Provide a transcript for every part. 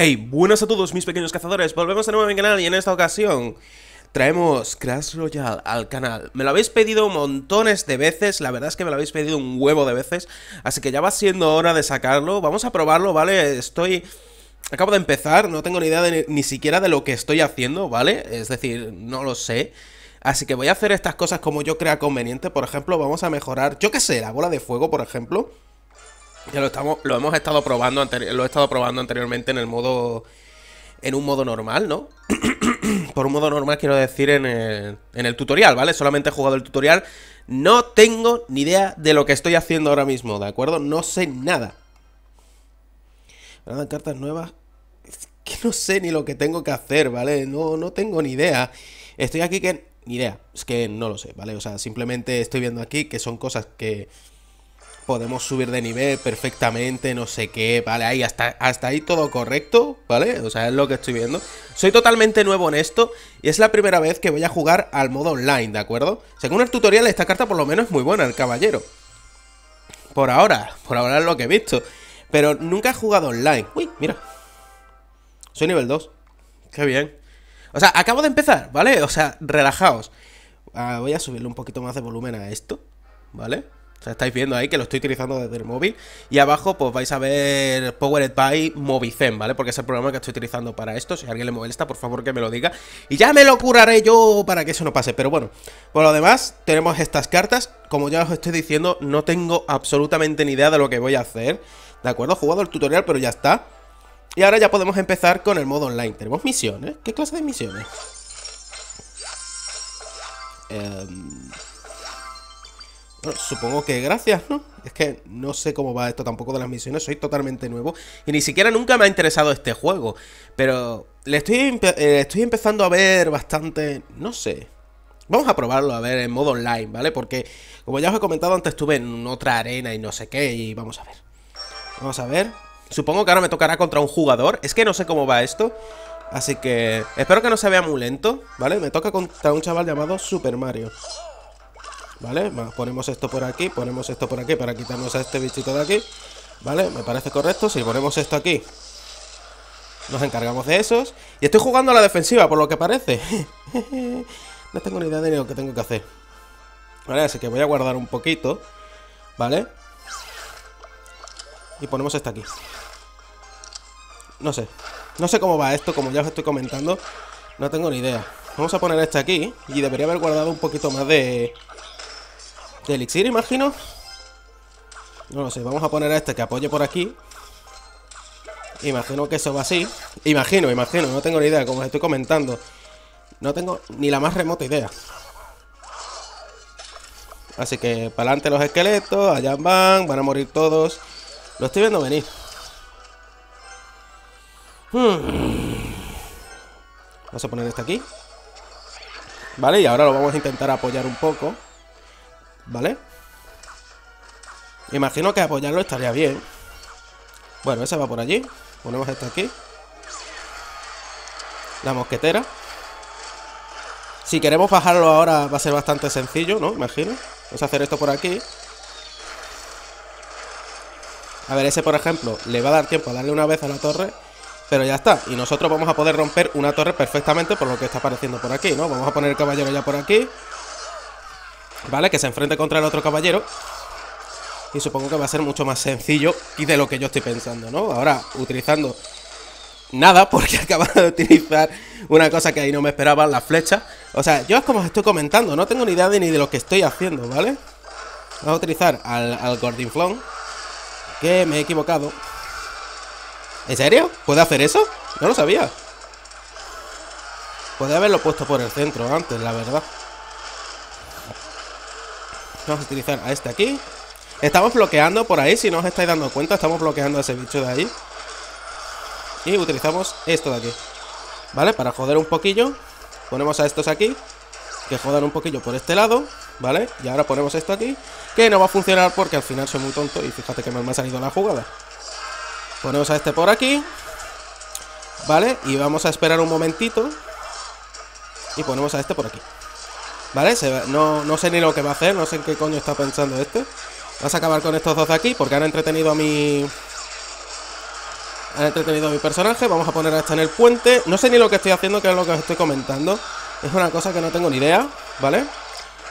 Hey, buenas a todos mis pequeños cazadores, volvemos de nuevo a mi canal y en esta ocasión traemos Crash Royale al canal. Me lo habéis pedido montones de veces, la verdad es que me lo habéis pedido un huevo de veces, así que ya va siendo hora de sacarlo. Vamos a probarlo, ¿vale? Estoy... Acabo de empezar, no tengo ni idea de, ni siquiera de lo que estoy haciendo, ¿vale? Es decir, no lo sé. Así que voy a hacer estas cosas como yo crea conveniente. Por ejemplo, vamos a mejorar, yo qué sé, la bola de fuego, por ejemplo. Ya lo estamos, lo hemos estado probando, lo he estado probando anteriormente en el modo, en un modo normal, ¿no? Por un modo normal quiero decir en el, en el tutorial, ¿vale? Solamente he jugado el tutorial. No tengo ni idea de lo que estoy haciendo ahora mismo, ¿de acuerdo? No sé nada. ¿Verdad? Cartas nuevas. Es que no sé ni lo que tengo que hacer, ¿vale? No, no tengo ni idea. Estoy aquí que... Ni idea. Es que no lo sé, ¿vale? O sea, simplemente estoy viendo aquí que son cosas que podemos subir de nivel perfectamente, no sé qué, vale, ahí hasta, hasta ahí todo correcto, ¿vale? O sea, es lo que estoy viendo. Soy totalmente nuevo en esto y es la primera vez que voy a jugar al modo online, ¿de acuerdo? Según el tutorial, esta carta por lo menos es muy buena, el caballero. Por ahora, por ahora es lo que he visto. Pero nunca he jugado online. Uy, mira. Soy nivel 2. Qué bien. O sea, acabo de empezar, ¿vale? O sea, relajaos. Ah, voy a subirle un poquito más de volumen a esto, ¿vale? O sea, estáis viendo ahí que lo estoy utilizando desde el móvil. Y abajo, pues vais a ver Powered by Movizen, ¿vale? Porque es el programa que estoy utilizando para esto. Si a alguien le molesta, por favor que me lo diga. Y ya me lo curaré yo para que eso no pase. Pero bueno, por lo demás, tenemos estas cartas. Como ya os estoy diciendo, no tengo absolutamente ni idea de lo que voy a hacer. ¿De acuerdo? He jugado el tutorial, pero ya está. Y ahora ya podemos empezar con el modo online. Tenemos misiones. ¿Qué clase de misiones? Eh supongo que gracias, ¿no? Es que no sé cómo va esto tampoco de las misiones, soy totalmente nuevo y ni siquiera nunca me ha interesado este juego. Pero le estoy, eh, estoy empezando a ver bastante, no sé. Vamos a probarlo, a ver, en modo online, ¿vale? Porque, como ya os he comentado, antes estuve en otra arena y no sé qué, y vamos a ver. Vamos a ver. Supongo que ahora me tocará contra un jugador. Es que no sé cómo va esto. Así que espero que no se vea muy lento, ¿vale? Me toca contra un chaval llamado Super Mario. ¿Vale? Ponemos esto por aquí, ponemos esto por aquí para quitarnos a este bichito de aquí ¿Vale? Me parece correcto. Si ponemos esto aquí Nos encargamos de esos Y estoy jugando a la defensiva, por lo que parece No tengo ni idea de lo que tengo que hacer Vale, así que voy a guardar un poquito ¿Vale? Y ponemos esto aquí No sé No sé cómo va esto, como ya os estoy comentando No tengo ni idea Vamos a poner este aquí Y debería haber guardado un poquito más de de elixir, imagino. No lo sé, vamos a poner a este que apoye por aquí. Imagino que eso va así. Imagino, imagino, no tengo ni idea, como os estoy comentando. No tengo ni la más remota idea. Así que para adelante los esqueletos, allá van, van a morir todos. Lo estoy viendo venir. Hmm. Vamos a poner este aquí. Vale, y ahora lo vamos a intentar apoyar un poco. ¿Vale? Imagino que apoyarlo estaría bien. Bueno, ese va por allí. Ponemos esto aquí. La mosquetera. Si queremos bajarlo ahora va a ser bastante sencillo, ¿no? Imagino. Vamos a hacer esto por aquí. A ver, ese por ejemplo Le va a dar tiempo a darle una vez a la torre pero ya está, y nosotros vamos a poder romper una torre perfectamente por lo que está apareciendo por aquí, ¿no? Vamos a poner el caballero ya por aquí ¿Vale? Que se enfrente contra el otro caballero Y supongo que va a ser mucho más sencillo Y de lo que yo estoy pensando, ¿no? Ahora, utilizando nada Porque acaba de utilizar una cosa que ahí no me esperaba La flecha O sea, yo es como os estoy comentando No tengo ni idea de ni de lo que estoy haciendo, ¿vale? Vamos a utilizar al, al Gordinflón Que me he equivocado ¿En serio? ¿Puede hacer eso? No lo sabía Puede haberlo puesto por el centro antes, la verdad Vamos a utilizar a este aquí Estamos bloqueando por ahí, si no os estáis dando cuenta Estamos bloqueando a ese bicho de ahí Y utilizamos esto de aquí ¿Vale? Para joder un poquillo Ponemos a estos aquí Que jodan un poquillo por este lado ¿Vale? Y ahora ponemos esto aquí Que no va a funcionar porque al final soy muy tonto Y fíjate que me ha salido la jugada Ponemos a este por aquí ¿Vale? Y vamos a esperar un momentito Y ponemos a este por aquí ¿Vale? no, no sé ni lo que va a hacer, no sé en qué coño está pensando este. Vas a acabar con estos dos de aquí porque han entretenido a mi... Han entretenido a mi personaje. Vamos a poner a esta en el puente. No sé ni lo que estoy haciendo, que es lo que os estoy comentando. Es una cosa que no tengo ni idea, ¿vale?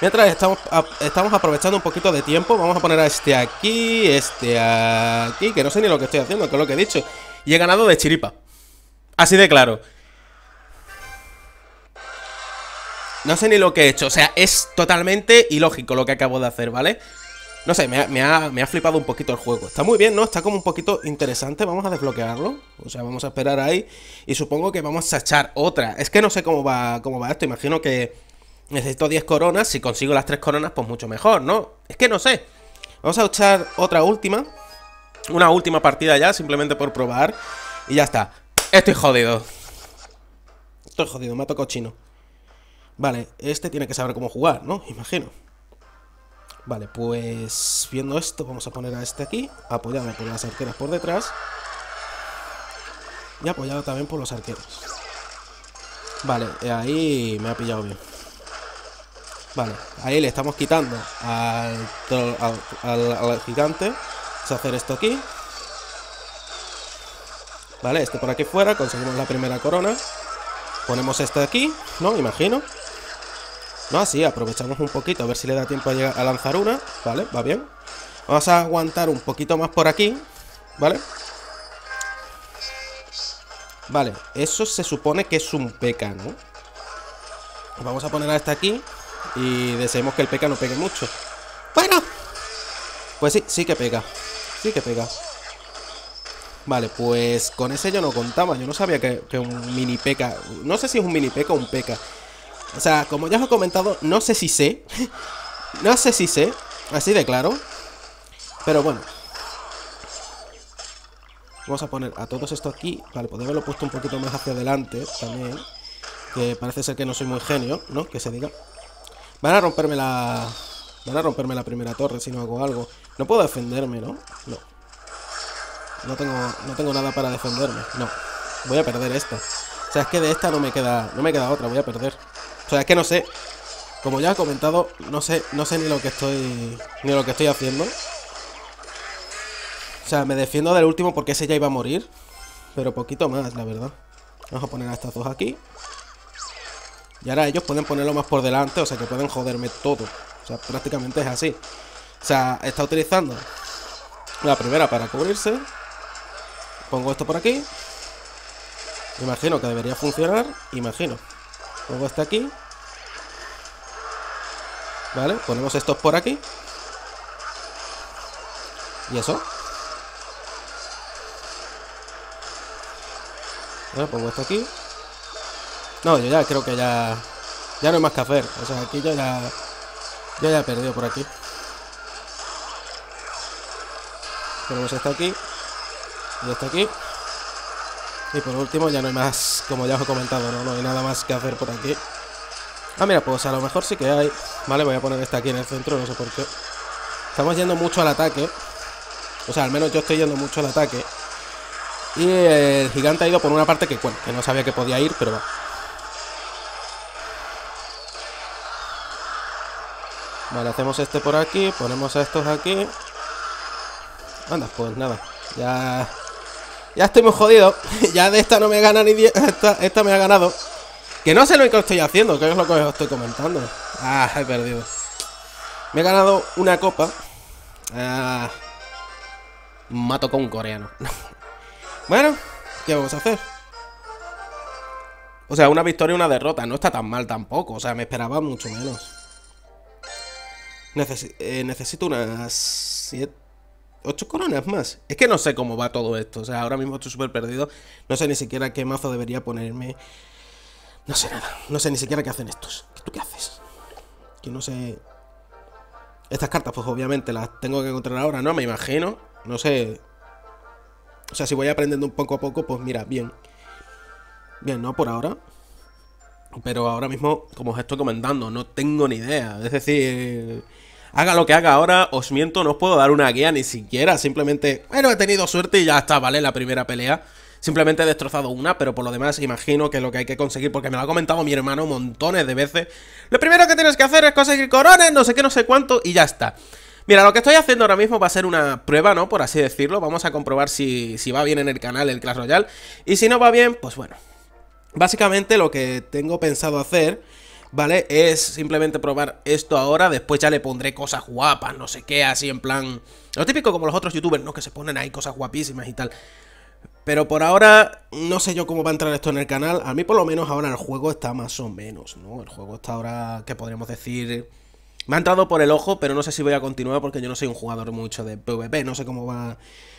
Mientras estamos, estamos aprovechando un poquito de tiempo, vamos a poner a este aquí, este aquí, que no sé ni lo que estoy haciendo, que es lo que he dicho. Y he ganado de chiripa. Así de claro. No sé ni lo que he hecho, o sea, es totalmente ilógico lo que acabo de hacer, ¿vale? No sé, me ha, me ha, flipado un poquito el juego. Está muy bien, ¿no? Está como un poquito interesante. Vamos a desbloquearlo. O sea, vamos a esperar ahí. Y supongo que vamos a echar otra. Es que no sé cómo va, cómo va esto. Imagino que necesito 10 coronas. Si consigo las 3 coronas, pues mucho mejor, ¿no? Es que no sé. Vamos a echar otra última. Una última partida ya, simplemente por probar. Y ya está. Estoy jodido. Estoy jodido, me ha tocado chino. Vale, este tiene que saber cómo jugar, ¿no? Imagino. Vale, pues viendo esto, vamos a poner a este aquí, apoyado por las arqueras por detrás. Y apoyado también por los arqueros. Vale, ahí me ha pillado bien. Vale, ahí le estamos quitando al, al, gigante. Vamos a hacer esto aquí. Vale, este por aquí fuera, conseguimos la primera corona. Ponemos este aquí, ¿no? Imagino. No, así, aprovechamos un poquito a ver si le da tiempo a, a lanzar una. Vale, va bien. Vamos a aguantar un poquito más por aquí. ¿Vale? Vale, eso se supone que es un peca, ¿no? Vamos a poner a este aquí Y deseemos que el peca no pegue mucho Bueno Pues sí, sí que pega Sí que pega Vale, pues con ese yo no contaba Yo no sabía que, que un mini peca No sé si es un mini peca o un peca o sea, como ya os he comentado, no sé si sé. no sé si sé. Así de claro. Pero bueno. Vamos a poner a todos esto aquí. Vale, podría haberlo puesto un poquito más hacia adelante también. Que parece ser que no soy muy genio, ¿no? Que se diga. Van a romperme la... Van a romperme la primera torre si no hago algo. No puedo defenderme, ¿no? No. No tengo, no tengo nada para defenderme. No. Voy a perder esta. O sea, es que de esta no me queda, no me queda otra. Voy a perder. O sea, es que no sé. Como ya he comentado, no sé, no sé ni lo que estoy. Ni lo que estoy haciendo. O sea, me defiendo del último porque ese ya iba a morir. Pero poquito más, la verdad. Vamos a poner a estas dos aquí. Y ahora ellos pueden ponerlo más por delante, o sea que pueden joderme todo. O sea, prácticamente es así. O sea, está utilizando la primera para cubrirse. Pongo esto por aquí. Imagino que debería funcionar. Imagino. Pongo este aquí. Vale, ponemos estos por aquí. ¿Y eso? Vale, pongo esto aquí. No, yo ya creo que ya... Ya no hay más que hacer. O sea, aquí yo ya... Yo ya he perdido por aquí. Ponemos esto aquí. Y esto aquí. Y por último ya no hay más, como ya os he comentado, ¿no? No hay nada más que hacer por aquí. Ah, mira, pues a lo mejor sí que hay. Vale, voy a poner esta aquí en el centro, no sé por qué. Estamos yendo mucho al ataque. O sea, al menos yo estoy yendo mucho al ataque. Y el gigante ha ido por una parte que, bueno, que no sabía que podía ir, pero va. Vale, hacemos este por aquí, ponemos a estos aquí. Anda, pues nada. Ya ya estoy muy jodido. ya de esta no me gana ni 10. Esta, me ha ganado. Que no sé lo que estoy haciendo, que es lo que os estoy comentando. Ah, he perdido. Me he ganado una copa. Ah, mato con un coreano. bueno, ¿qué vamos a hacer? O sea, una victoria y una derrota. No está tan mal tampoco. O sea, me esperaba mucho menos. Eh, necesito unas 7 8 coronas más. Es que no sé cómo va todo esto. O sea, ahora mismo estoy súper perdido. No sé ni siquiera qué mazo debería ponerme. No sé nada. No sé ni siquiera qué hacen estos. ¿Tú qué haces? Que no sé... Estas cartas, pues obviamente las tengo que encontrar ahora, ¿no? Me imagino. No sé... O sea, si voy aprendiendo un poco a poco, pues mira, bien. Bien, ¿no? Por ahora. Pero ahora mismo, como os estoy comentando, no tengo ni idea. Es decir haga lo que haga ahora, os miento, no os puedo dar una guía ni siquiera. Simplemente, bueno, he tenido suerte y ya está, ¿vale? La primera pelea. Simplemente he destrozado una, pero por lo demás imagino que lo que hay que conseguir, porque me lo ha comentado mi hermano montones de veces. Lo primero que tienes que hacer es conseguir coronas, no sé qué, no sé cuánto, y ya está. Mira, lo que estoy haciendo ahora mismo va a ser una prueba, ¿no? Por así decirlo. Vamos a comprobar si, si va bien en el canal el Clash Royale. Y si no va bien, pues bueno. Básicamente lo que tengo pensado hacer, ¿vale? Es simplemente probar esto ahora. Después ya le pondré cosas guapas, no sé qué, así en plan... Lo típico como los otros youtubers, ¿no? Que se ponen ahí cosas guapísimas y tal. Pero por ahora no sé yo cómo va a entrar esto en el canal. A mí por lo menos ahora el juego está más o menos, ¿no? El juego está ahora, que podríamos decir... Me ha entrado por el ojo, pero no sé si voy a continuar porque yo no soy un jugador mucho de PvP. No sé cómo va,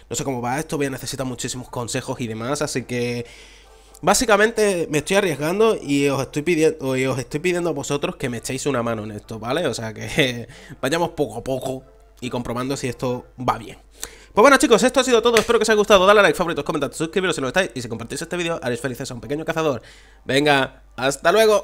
no sé cómo va esto. Voy a necesitar muchísimos consejos y demás, así que... Básicamente me estoy arriesgando y os estoy pidiendo y os estoy pidiendo a vosotros que me echéis una mano en esto, ¿vale? O sea que vayamos poco a poco y comprobando si esto va bien. Pues bueno chicos, esto ha sido todo, espero que os haya gustado, dale a like, favoritos, comentad, suscribiros si no estáis y si compartís este vídeo haréis felices a un pequeño cazador. Venga, hasta luego.